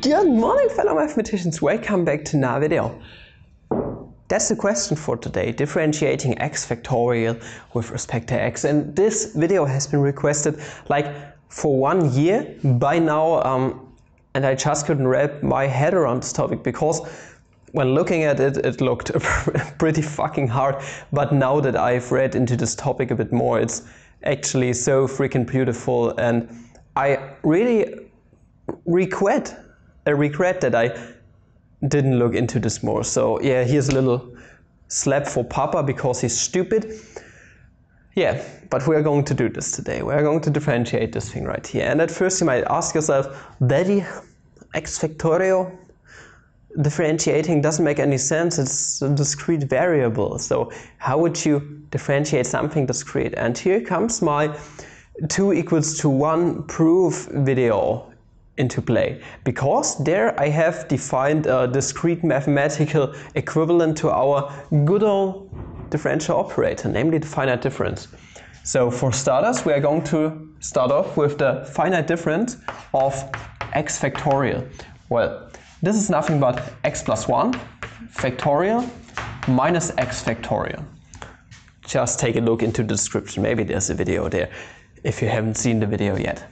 Good morning, fellow mathematicians. Welcome back to another video. That's the question for today, differentiating x factorial with respect to x. And this video has been requested like for one year by now, um, and I just couldn't wrap my head around this topic because when looking at it, it looked pretty fucking hard. But now that I've read into this topic a bit more, it's actually so freaking beautiful. And I really regret, I regret that I didn't look into this more. So yeah, here's a little slap for Papa because he's stupid. Yeah, but we are going to do this today. We are going to differentiate this thing right here. And at first you might ask yourself, Daddy, x factorial, differentiating doesn't make any sense. It's a discrete variable. So how would you differentiate something discrete? And here comes my 2 equals to 1 proof video into play because there I have defined a discrete mathematical equivalent to our good old differential operator, namely the finite difference. So for starters, we are going to start off with the finite difference of x factorial. Well, this is nothing but x plus 1 factorial minus x factorial. Just take a look into the description. Maybe there's a video there if you haven't seen the video yet.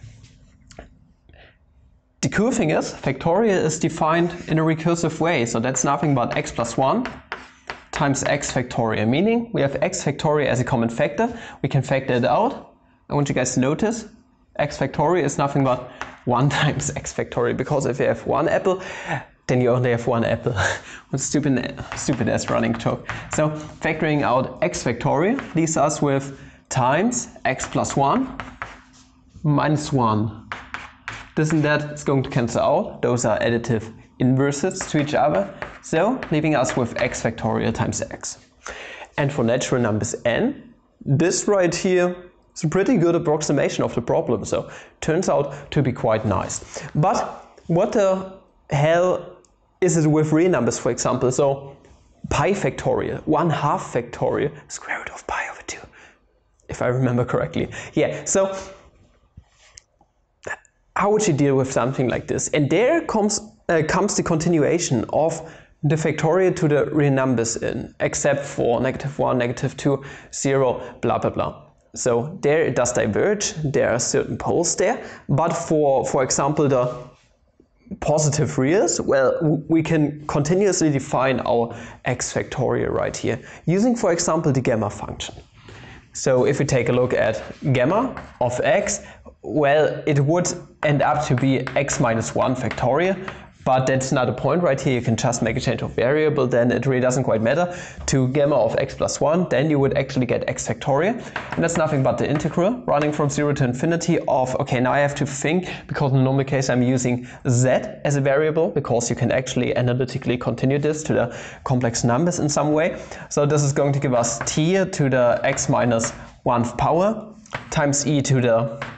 The cool thing is, factorial is defined in a recursive way, so that's nothing but x plus 1 times x factorial, meaning we have x factorial as a common factor. We can factor it out. I want you guys to notice x factorial is nothing but 1 times x factorial because if you have one apple, then you only have one apple. what stupid, stupid ass running joke. So factoring out x factorial leaves us with times x plus 1 minus 1. This and that is going to cancel out. Those are additive inverses to each other. So leaving us with x factorial times x. And for natural numbers n, this right here is a pretty good approximation of the problem, so turns out to be quite nice. But what the hell is it with real numbers, for example? So pi factorial, 1 half factorial, square root of pi over 2, if I remember correctly. Yeah, so how would you deal with something like this? And there comes, uh, comes the continuation of the factorial to the real numbers in, except for negative 1, negative 2, 0, blah, blah, blah. So there it does diverge, there are certain poles there, but for, for example, the positive reals, well, we can continuously define our x factorial right here, using, for example, the gamma function. So if we take a look at gamma of x, well, it would end up to be x minus 1 factorial, but that's not a point right here. You can just make a change of variable, then it really doesn't quite matter. To gamma of x plus 1, then you would actually get x factorial. And that's nothing but the integral running from 0 to infinity of, okay, now I have to think, because in the normal case I'm using z as a variable, because you can actually analytically continue this to the complex numbers in some way. So this is going to give us t to the x minus 1th power times e to the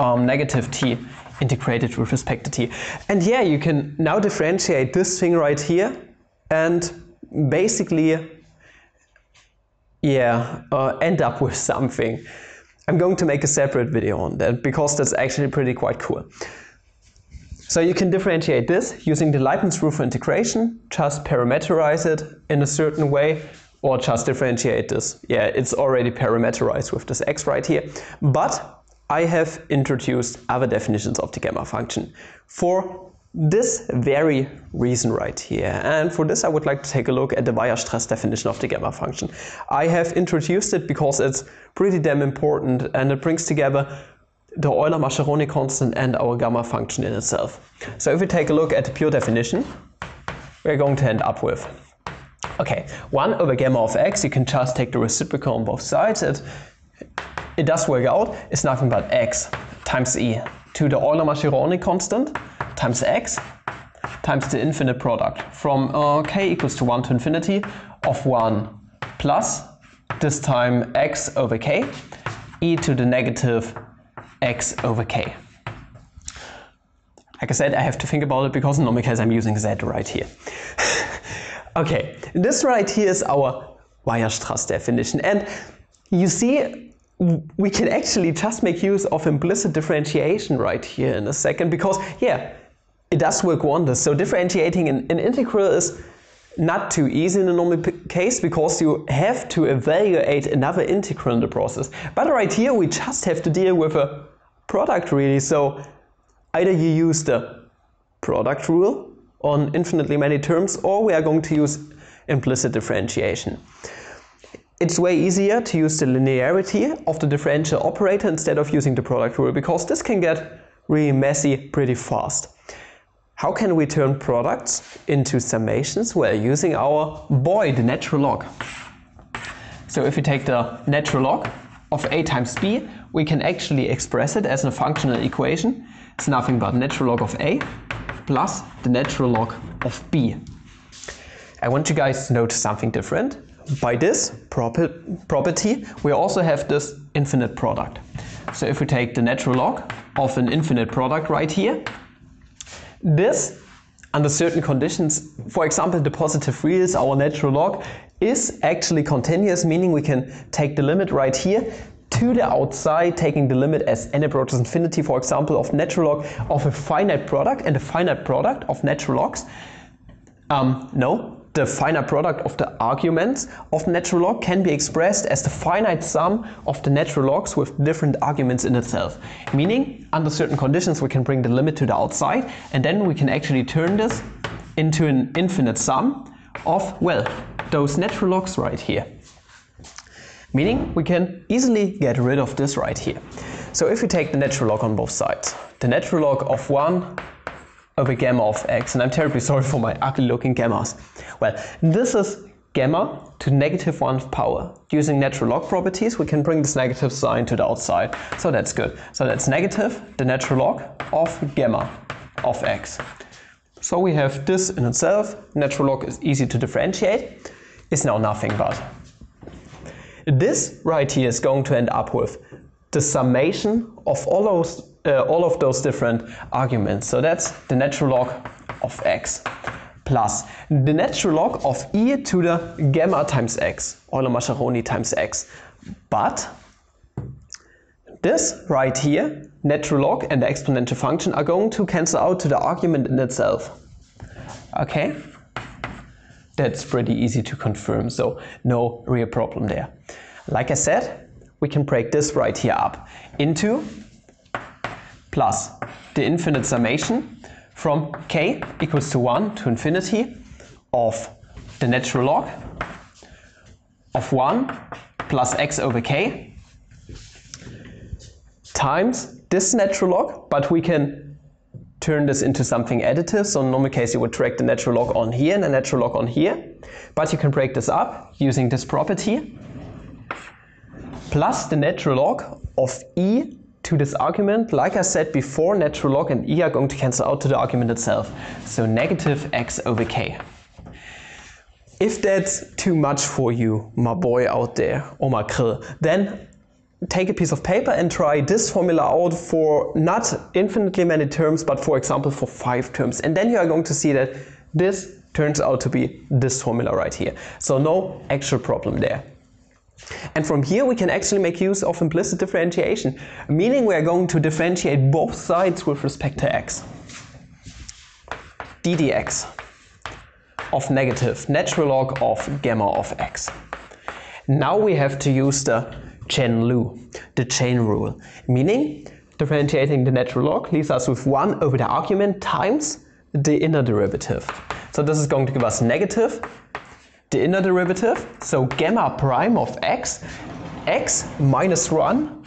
um, negative t integrated with respect to t. And yeah, you can now differentiate this thing right here and basically yeah, uh, end up with something. I'm going to make a separate video on that because that's actually pretty quite cool. So you can differentiate this using the Leibniz rule for integration, just parameterize it in a certain way, or just differentiate this. Yeah, it's already parameterized with this x right here. But I have introduced other definitions of the gamma function for this very reason right here. And for this I would like to take a look at the Weierstrass definition of the gamma function. I have introduced it because it's pretty damn important and it brings together the Euler-Mascheroni constant and our gamma function in itself. So if we take a look at the pure definition, we're going to end up with Okay, 1 over gamma of x, you can just take the reciprocal on both sides. It it does work out, it's nothing but x times e to the Euler-Mascheroni constant times x times the infinite product from uh, k equals to 1 to infinity of 1 plus this time x over k e to the negative x over k. Like I said, I have to think about it because in normal case I'm using z right here. okay, this right here is our Weierstrass definition and you see we can actually just make use of implicit differentiation right here in a second because, yeah, it does work wonders. So differentiating an, an integral is not too easy in a normal case because you have to evaluate another integral in the process. But right here we just have to deal with a product really. So either you use the product rule on infinitely many terms or we are going to use implicit differentiation. It's way easier to use the linearity of the differential operator instead of using the product rule because this can get really messy pretty fast. How can we turn products into summations? Well, using our boy, the natural log. So if we take the natural log of a times b, we can actually express it as a functional equation. It's nothing but natural log of a plus the natural log of b. I want you guys to notice something different. By this property, we also have this infinite product. So if we take the natural log of an infinite product right here, this, under certain conditions, for example, the positive reals, our natural log, is actually continuous, meaning we can take the limit right here to the outside, taking the limit as n approaches infinity, for example, of natural log of a finite product and a finite product of natural logs. Um, no, the finite product of the arguments of natural log can be expressed as the finite sum of the natural logs with different arguments in itself. Meaning, under certain conditions, we can bring the limit to the outside, and then we can actually turn this into an infinite sum of, well, those natural logs right here. Meaning, we can easily get rid of this right here. So if we take the natural log on both sides, the natural log of 1 over gamma of x, and I'm terribly sorry for my ugly looking gammas. Well, this is gamma to negative 1 power. Using natural log properties, we can bring this negative sign to the outside, so that's good. So that's negative, the natural log of gamma of x. So we have this in itself, natural log is easy to differentiate, it's now nothing but. This right here is going to end up with the summation of all those uh, all of those different arguments. So that's the natural log of x plus the natural log of e to the gamma times x, Euler-Mascheroni times x. But this right here, natural log and the exponential function are going to cancel out to the argument in itself. Okay? That's pretty easy to confirm, so no real problem there. Like I said, we can break this right here up into plus the infinite summation from k equals to 1 to infinity of the natural log of 1 plus x over k times this natural log, but we can turn this into something additive. So in normal case you would drag the natural log on here and the natural log on here, but you can break this up using this property plus the natural log of e to this argument, like I said before, natural log and e are going to cancel out to the argument itself. So negative x over k. If that's too much for you, my boy out there, or my krill, then take a piece of paper and try this formula out for not infinitely many terms, but for example for five terms. And then you are going to see that this turns out to be this formula right here. So no actual problem there. And from here we can actually make use of implicit differentiation, meaning we are going to differentiate both sides with respect to x. d dx of negative natural log of gamma of x. Now we have to use the chain rule, the chain rule, meaning differentiating the natural log leaves us with 1 over the argument times the inner derivative. So this is going to give us negative the inner derivative, so gamma prime of x, x minus 1,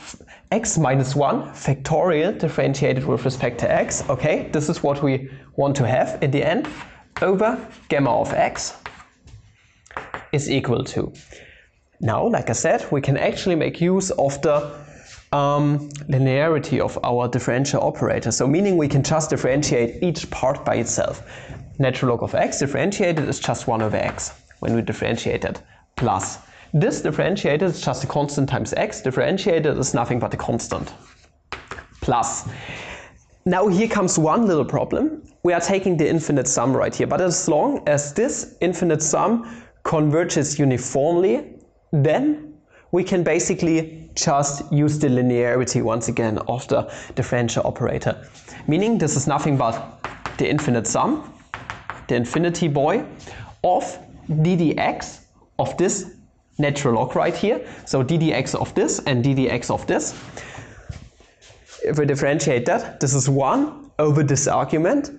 x minus 1 factorial differentiated with respect to x, okay, this is what we want to have in the end, over gamma of x is equal to. Now, like I said, we can actually make use of the um, linearity of our differential operator. So meaning we can just differentiate each part by itself. Natural log of x differentiated is just 1 over x when we differentiate it, plus. This differentiated is just a constant times x, differentiated is nothing but a constant, plus. Now here comes one little problem. We are taking the infinite sum right here, but as long as this infinite sum converges uniformly, then we can basically just use the linearity once again of the differential operator. Meaning this is nothing but the infinite sum, the infinity boy, of ddx of this natural log right here. So ddx of this and ddx of this. If we differentiate that, this is 1 over this argument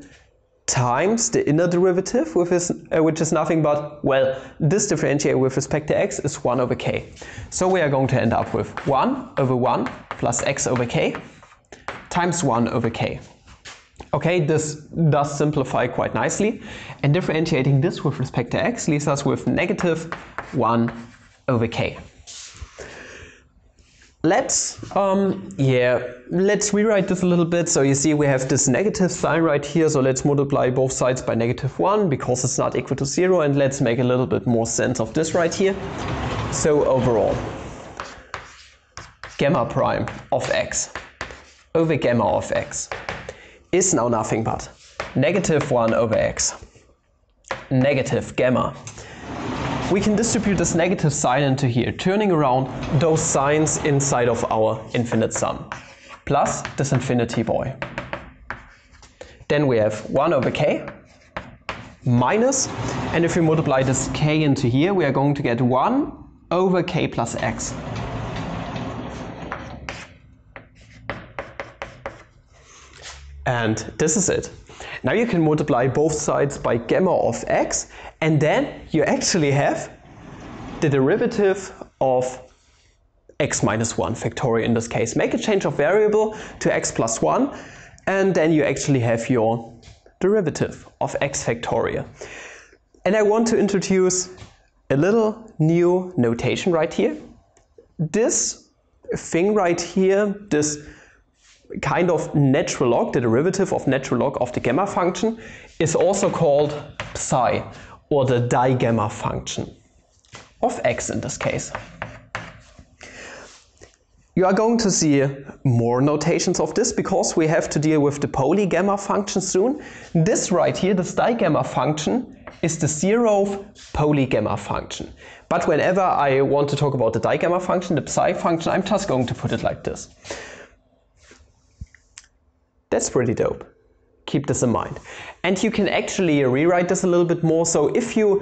times the inner derivative, which is, uh, which is nothing but, well, this differentiate with respect to x is 1 over k. So we are going to end up with 1 over 1 plus x over k times 1 over k. Okay, this does simplify quite nicely. And differentiating this with respect to x leaves us with negative 1 over k. Let's, um, yeah, let's rewrite this a little bit. So you see we have this negative sign right here. So let's multiply both sides by negative 1 because it's not equal to 0. And let's make a little bit more sense of this right here. So overall, gamma prime of x over gamma of x is now nothing but negative 1 over x negative gamma we can distribute this negative sign into here, turning around those signs inside of our infinite sum, plus this infinity boy. Then we have 1 over k minus, and if we multiply this k into here, we are going to get 1 over k plus x. And this is it. Now you can multiply both sides by gamma of x, and then you actually have the derivative of x minus 1 factorial in this case. Make a change of variable to x plus 1, and then you actually have your derivative of x factorial. And I want to introduce a little new notation right here. This thing right here, this kind of natural log, the derivative of natural log of the gamma function, is also called psi, or the digamma function of x in this case. You are going to see more notations of this because we have to deal with the polygamma function soon. This right here, this digamma function, is the zeroth polygamma function. But whenever I want to talk about the digamma function, the psi function, I'm just going to put it like this. That's pretty dope. Keep this in mind. And you can actually rewrite this a little bit more. So if you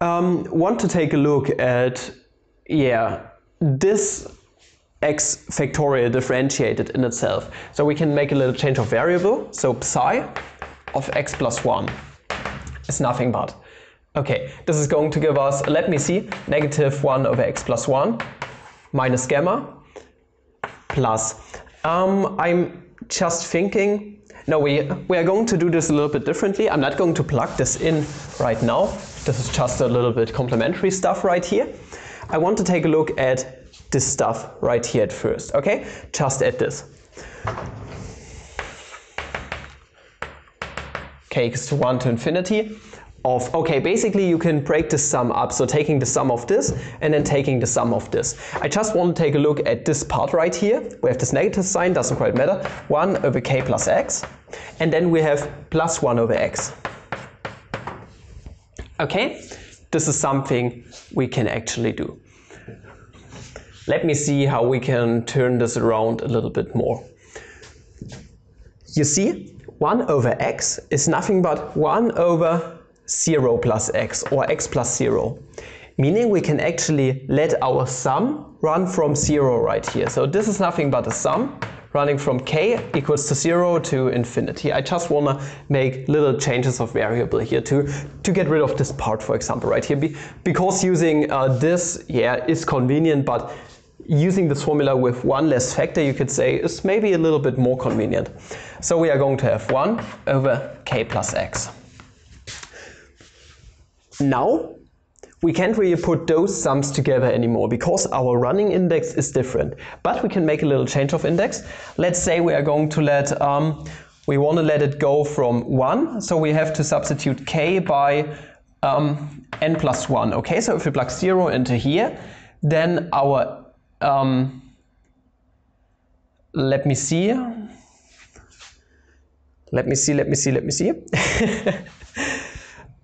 um, want to take a look at, yeah, this x factorial differentiated in itself. So we can make a little change of variable. So psi of x plus 1 is nothing but. Okay, this is going to give us, let me see, negative 1 over x plus 1 minus gamma plus. Um, I'm just thinking, no, we, we are going to do this a little bit differently. I'm not going to plug this in right now. This is just a little bit complementary stuff right here. I want to take a look at this stuff right here at first, okay? Just at this. to 1 to infinity of, okay, basically you can break the sum up, so taking the sum of this and then taking the sum of this. I just want to take a look at this part right here. We have this negative sign, doesn't quite matter, 1 over k plus x, and then we have plus 1 over x. Okay, this is something we can actually do. Let me see how we can turn this around a little bit more. You see, 1 over x is nothing but 1 over 0 plus x or x plus 0. Meaning we can actually let our sum run from 0 right here. So this is nothing but a sum running from k equals to 0 to infinity. I just want to make little changes of variable here to, to get rid of this part, for example, right here. Be, because using uh, this, yeah, is convenient, but using this formula with one less factor, you could say, is maybe a little bit more convenient. So we are going to have 1 over k plus x. Now, we can't really put those sums together anymore because our running index is different. But we can make a little change of index. Let's say we are going to let, um, we want to let it go from 1, so we have to substitute k by um, n plus 1. Okay, so if we plug 0 into here, then our, um, let me see, let me see, let me see, let me see.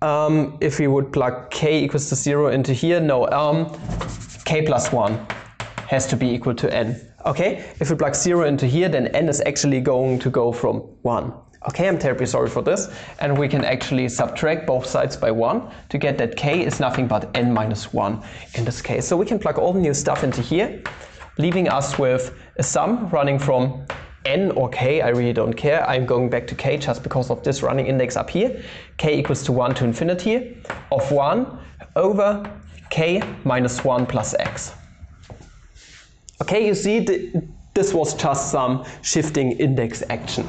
um, if we would plug k equals to 0 into here, no, um, k plus 1 has to be equal to n. Okay, if we plug 0 into here, then n is actually going to go from 1. Okay, I'm terribly sorry for this. And we can actually subtract both sides by 1 to get that k is nothing but n minus 1 in this case. So we can plug all the new stuff into here, leaving us with a sum running from n or k, I really don't care. I'm going back to k just because of this running index up here. k equals to 1 to infinity of 1 over k minus 1 plus x. Okay, you see, this was just some shifting index action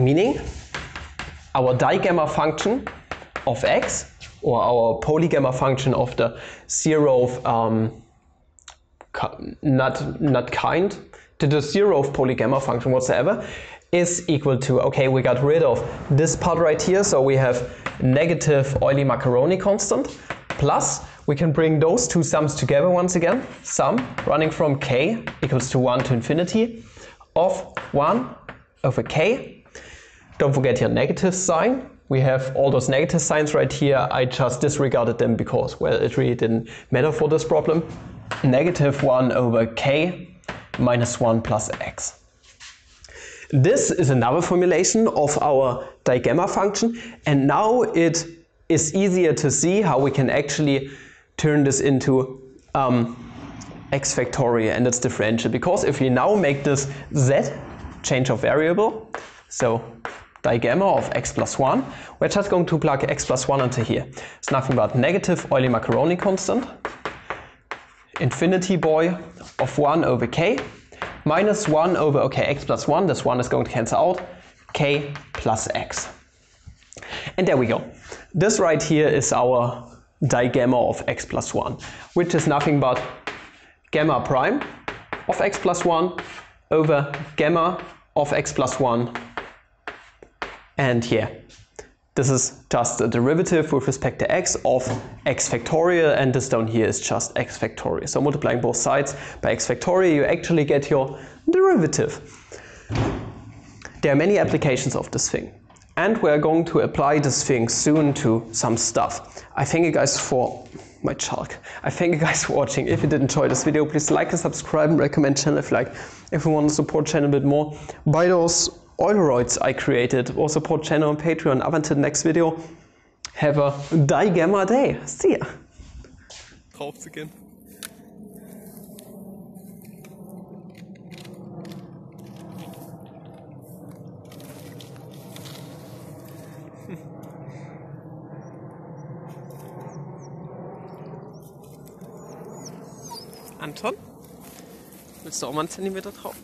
meaning our digamma function of x or our polygamma function of the zeroth um, not, not kind to the zeroth polygamma function whatsoever is equal to, okay, we got rid of this part right here, so we have negative Euler-Mascheroni constant, plus we can bring those two sums together once again, sum running from k equals to 1 to infinity of 1 over k don't forget your negative sign. We have all those negative signs right here. I just disregarded them because, well, it really didn't matter for this problem. Negative 1 over k minus 1 plus x. This is another formulation of our digamma function and now it is easier to see how we can actually turn this into um, x factorial and its differential because if we now make this z change of variable so digamma of x plus 1, we're just going to plug x plus 1 into here. It's nothing but negative Euler Mascheroni constant, infinity boy of 1 over k, minus 1 over, okay, x plus 1, this 1 is going to cancel out, k plus x. And there we go. This right here is our digamma of x plus 1, which is nothing but gamma prime of x plus 1 over gamma of x plus 1 and here, this is just a derivative with respect to x of x factorial and this down here is just x factorial. So multiplying both sides by x factorial you actually get your derivative. There are many applications of this thing and we're going to apply this thing soon to some stuff. I thank you guys for my chalk. I thank you guys for watching. If you did enjoy this video, please like and subscribe and recommend channel if you like. If you want to support channel a bit more, buy those Euleroids I created or support channel on Patreon. Up until the next video, have a digamma day. See ya. Drauf gehen. Anton, willst du auch mal einen Zentimeter drauf?